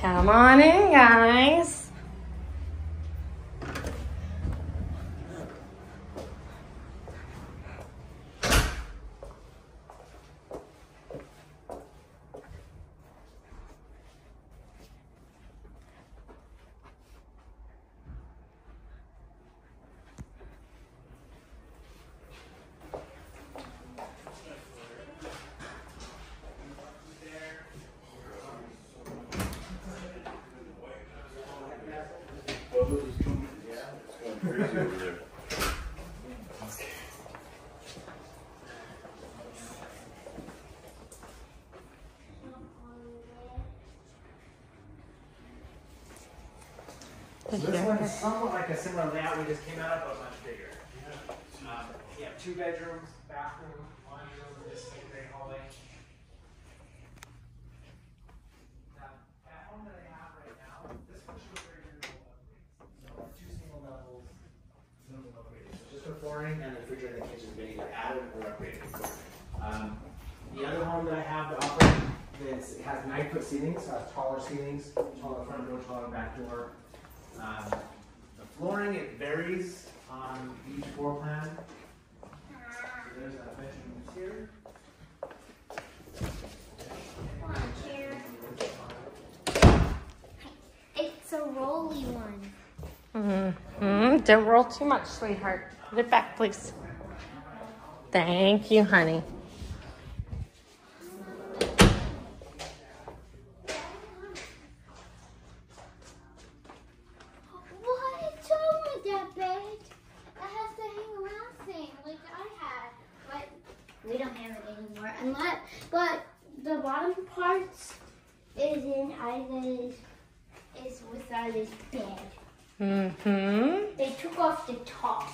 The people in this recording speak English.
Come on in, guys. Crazy over there. So this one is somewhat like a similar layout we just came out of, but much bigger. Um, you have two bedrooms, bathroom, laundry room, this is a great hallway. Now, at home that I have right now, this one shows very minimal upgrades. So two single levels, minimal upgrades. So just the flooring and the refrigerator in the kitchen has been either added or upgraded. Um, the other home that I have to offer is, it has nine foot ceilings, so it has taller ceilings, taller front door, taller back door. Um, the flooring, it varies on each floor plan. So there's a bedroom here. It's a rolly one. Mm-hmm. Don't roll too much, sweetheart. Put it back, please. Thank you, honey. What is wrong with that bed? It has the hang around thing like I had, but we don't have it anymore. Unless, but the bottom parts is in Isla's is with Isla's bed. Mm-hmm. They took off the top.